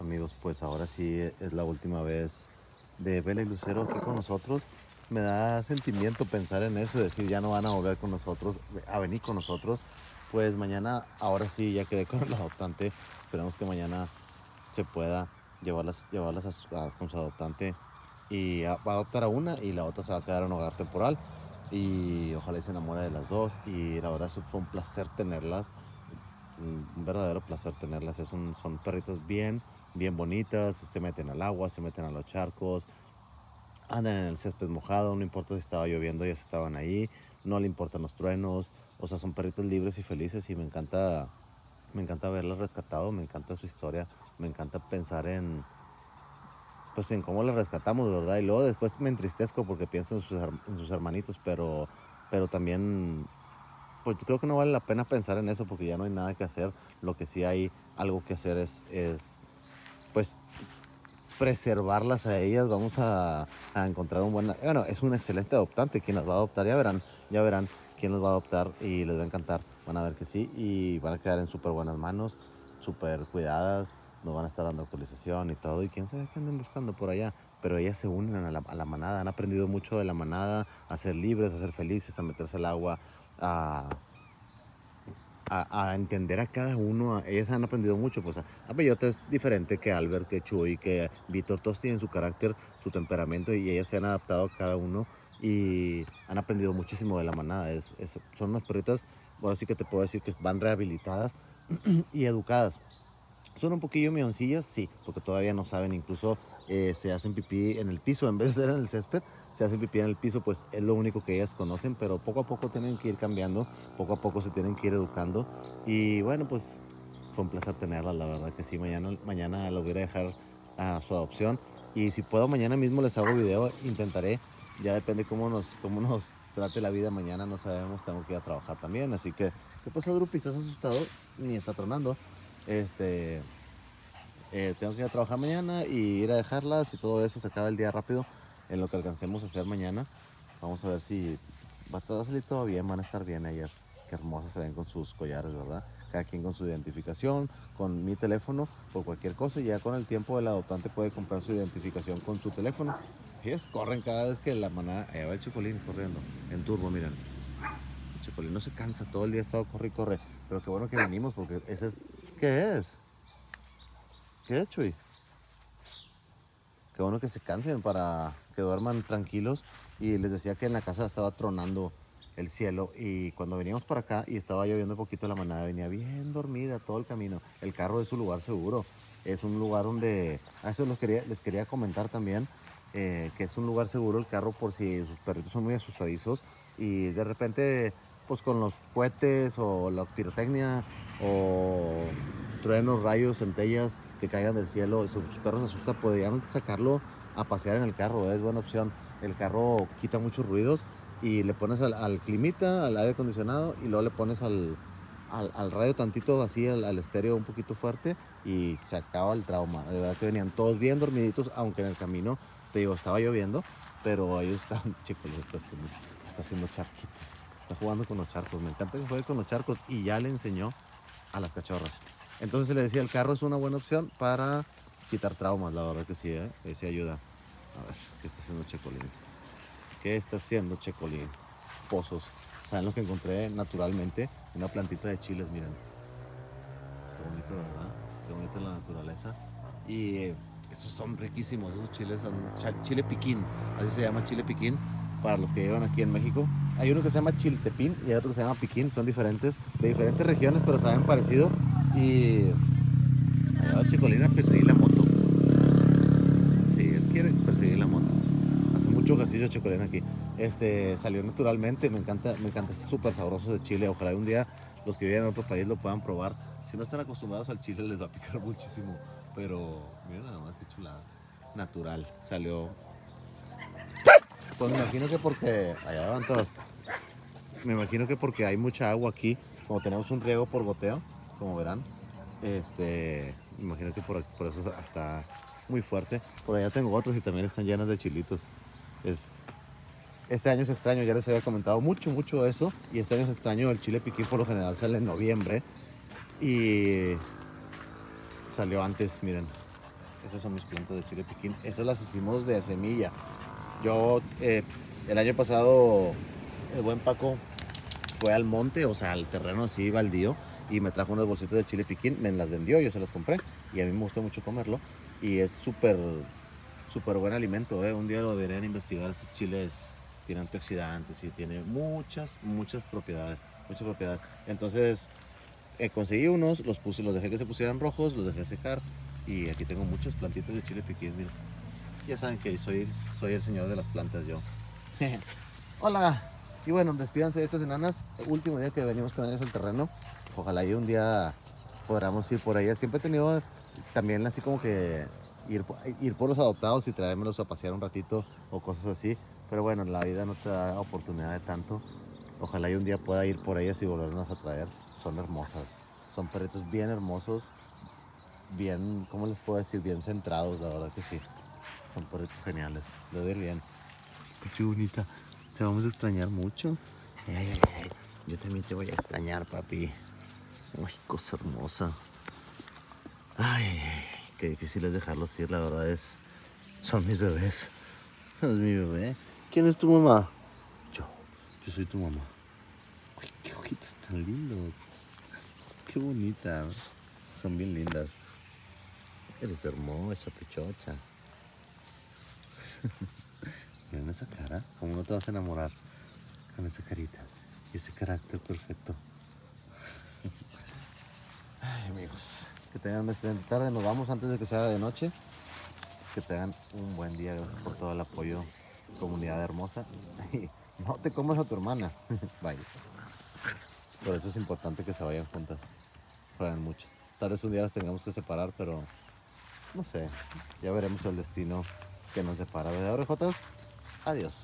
amigos, pues ahora sí es la última vez de Vela y Lucero aquí con nosotros. Me da sentimiento pensar en eso, decir ya no van a volver con nosotros, a venir con nosotros. Pues mañana, ahora sí, ya quedé con el adoptante. Esperamos que mañana se pueda llevarlas, llevarlas con su adoptante y va a adoptar a una y la otra se va a quedar en un hogar temporal y ojalá se enamore de las dos y la verdad fue un placer tenerlas un verdadero placer tenerlas es son perritos bien bien bonitas se meten al agua se meten a los charcos andan en el césped mojado no importa si estaba lloviendo ellas estaban ahí no le importan los truenos o sea son perritos libres y felices y me encanta me encanta verlas rescatado me encanta su historia me encanta pensar en pues en cómo la rescatamos, ¿verdad? Y luego después me entristezco porque pienso en sus, hermanitos, pero, pero también, pues creo que no vale la pena pensar en eso porque ya no hay nada que hacer. Lo que sí hay algo que hacer es pues, preservarlas a ellas. Vamos a, a encontrar un buen, bueno, es un excelente adoptante quien las va a adoptar, ya verán, ya verán quién los va a adoptar y les va a encantar. Van a ver que sí y van a quedar en súper buenas manos, súper cuidadas nos van a estar dando actualización y todo, y quién sabe qué anden buscando por allá, pero ellas se unen a la, manada, han aprendido mucho de la manada, a ser libres, a ser felices, a meterse al agua, a, a, entender a cada uno, ellas han aprendido mucho, pues a, Bellota es diferente que Albert, que Chuy, que Víctor, todos tienen su carácter, su temperamento, y ellas se han adaptado a cada uno y han aprendido muchísimo de la manada, es, son unas perritas, ahora sí que te puedo decir que van rehabilitadas y educadas son un poquillo mioncillas, sí, porque todavía no saben, incluso eh, se hacen pipí en el piso en vez de ser en el césped, se hacen pipí en el piso, pues es lo único que ellas conocen, pero poco a poco tienen que ir cambiando, poco a poco se tienen que ir educando y bueno, pues fue un placer tenerlas, la verdad que sí, mañana, mañana las voy a dejar a su adopción y si puedo mañana mismo les hago video, intentaré, ya depende cómo nos, cómo nos trate la vida mañana, no sabemos, tengo que ir a trabajar también, así que, ¿qué pasa Drupi? ¿Estás asustado? Ni está tronando. Este, eh, tengo que ir a trabajar mañana y ir a dejarlas y todo eso se acaba el día rápido en lo que alcancemos a hacer mañana. Vamos a ver si va a salir todo bien, van a estar bien ellas. Qué hermosas se ven con sus collares, ¿verdad? Cada quien con su identificación, con mi teléfono o cualquier cosa. Y ya con el tiempo el adoptante puede comprar su identificación con su teléfono. Ellas corren cada vez que la manada. Ahí va el chicolín corriendo en turbo, miren. El chicolín no se cansa, todo el día ha estado corre y corre. Pero qué bueno que venimos porque ese es ¿Qué es? ¿Qué, Chuy? Qué bueno que se cansen para que duerman tranquilos. Y les decía que en la casa estaba tronando el cielo y cuando veníamos para acá y estaba lloviendo un poquito la manada, venía bien dormida todo el camino. El carro es un lugar seguro. Es un lugar donde... A eso les quería, les quería comentar también. Eh, que es un lugar seguro el carro por si sus perritos son muy asustadizos y de repente pues con los cohetes o la pirotecnia o truenos, rayos, centellas que caigan del cielo, sus perros se asustan, podrían sacarlo a pasear en el carro, es buena opción. El carro quita muchos ruidos y le pones al, climita, al aire acondicionado y luego le pones al, al, radio tantito así, al, estéreo un poquito fuerte y se acaba el trauma. De verdad que venían todos bien dormiditos, aunque en el camino, te digo, estaba lloviendo, pero ellos estaban, chicos, está haciendo, está haciendo charquitos, está jugando con los charcos. Me encanta que juegue con los charcos y ya le enseñó a las cachorras. Entonces le decía, el carro es una buena opción para quitar traumas, la verdad que sí, ¿eh? sí ayuda. A ver, ¿qué está haciendo Checolín? ¿Qué está haciendo Checolín? Pozos. ¿Saben lo que encontré naturalmente? Una plantita de chiles, miren. Qué bonito, ¿verdad? Qué bonito la naturaleza. Y eh, esos son riquísimos, esos chiles son chile piquín, así se llama chile piquín para los que llevan aquí en México. Hay uno que se llama chiltepín y hay otro que se llama piquín, son diferentes, de diferentes regiones, pero saben parecido. Y a Chicolina perseguir la moto. Sí, él quiere perseguir la moto. Hace mucho ejercicio Chicolina aquí. Este salió naturalmente, me encanta, me encanta, es súper sabroso de chile. Ojalá un día los que viven en otro país lo puedan probar. Si no están acostumbrados al chile les va a picar muchísimo. Pero miren nada más qué chulada. Natural. Salió pues me imagino que porque. Allá. Me imagino que porque hay mucha agua aquí, como tenemos un riego por goteo, como verán, este, me imagino que por, eso está muy fuerte. Por allá tengo otros y también están llenas de chilitos. Es, este año es extraño, ya les había comentado mucho, mucho eso. Y este año es extraño, el chile piquín por lo general sale en noviembre. Y salió antes, miren, Esas son mis plantas de chile piquín. Esas las hicimos de semilla. Yo eh, el año pasado, el buen Paco fue al monte, o sea, al terreno así baldío, y me trajo unas bolsitas de chile piquín, me las vendió, yo se las compré, y a mí me gusta mucho comerlo, y es súper, súper buen alimento, ¿eh? Un día lo deberían investigar, ese chile es, tiene antioxidantes y tiene muchas, muchas propiedades, muchas propiedades. Entonces, eh, conseguí unos, los puse, los dejé que se pusieran rojos, los dejé secar, y aquí tengo muchas plantitas de chile piquín, miren. Ya saben que soy, el señor de las plantas yo. Hola. Y bueno, despídanse de estas enanas. Último día que venimos con ellas al terreno. Ojalá y un día podamos ir por ellas. Siempre he tenido también así como que ir, ir por los adoptados y traérmelos a pasear un ratito o cosas así. Pero bueno, la vida no te da oportunidad de tanto. Ojalá y un día pueda ir por ellas y volvernos a traer. Son hermosas. Son perritos bien hermosos. Bien, ¿cómo les puedo decir? Bien centrados, la verdad que sí. Son perritos geniales. Le doy bien. Qué bonita. Te vamos a extrañar mucho. Ay, ay, ay. Yo también te voy a extrañar, papi. Uy, cosa hermosa. Ay, ay, ay, qué difícil es dejarlos ir, la verdad es. Son mis bebés. Son mi bebé. ¿Quién es tu mamá? Yo. Yo soy tu mamá. Uy, qué ojitos tan lindos. Qué bonita. Son bien lindas. Eres hermosa, pichocha. Miren esa cara, ¿cómo no te vas a enamorar con esa carita y ese carácter perfecto? Ay, amigos, que tengan una excelente tarde. Nos vamos antes de que sea de noche. Que tengan un buen día. Gracias por todo el apoyo, comunidad hermosa. no te comas a tu hermana. Bye. Por eso es importante que se vayan juntas. Juegan mucho. Tal vez un día las tengamos que separar, pero no sé. Ya veremos el destino que nos depara. ¿Verdad, orejotas? Adiós.